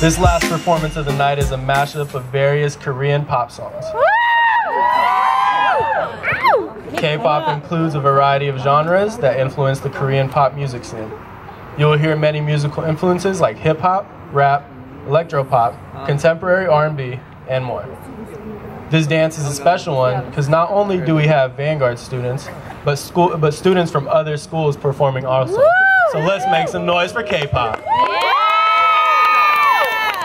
This last performance of the night is a mashup of various Korean pop songs. K-pop includes a variety of genres that influence the Korean pop music scene. You will hear many musical influences like hip hop, rap, electropop, contemporary R&B, and more. This dance is a special one because not only do we have Vanguard students, but school but students from other schools performing also. So let's make some noise for K-pop.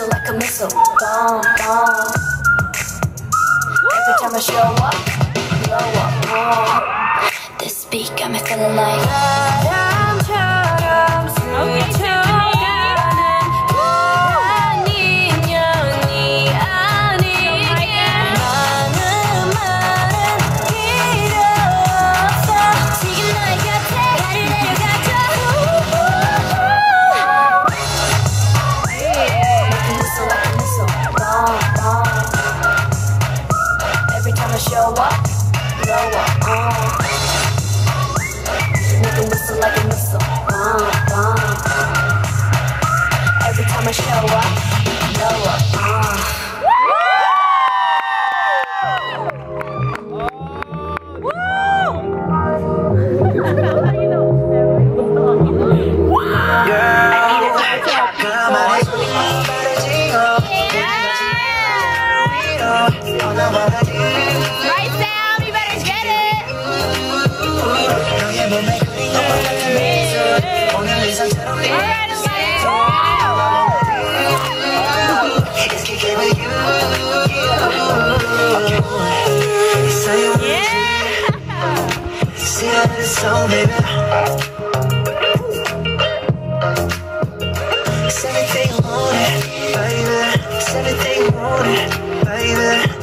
whistle like a missile bomb bomb Every time I show up blow up. This beat got me feeling like show up blow up uh. 'em whistle like a missile. Bomb, bomb. Every time I show up, blow up. Uh. soulmate. It's everything I wanted, baby. Everything I wanted, baby.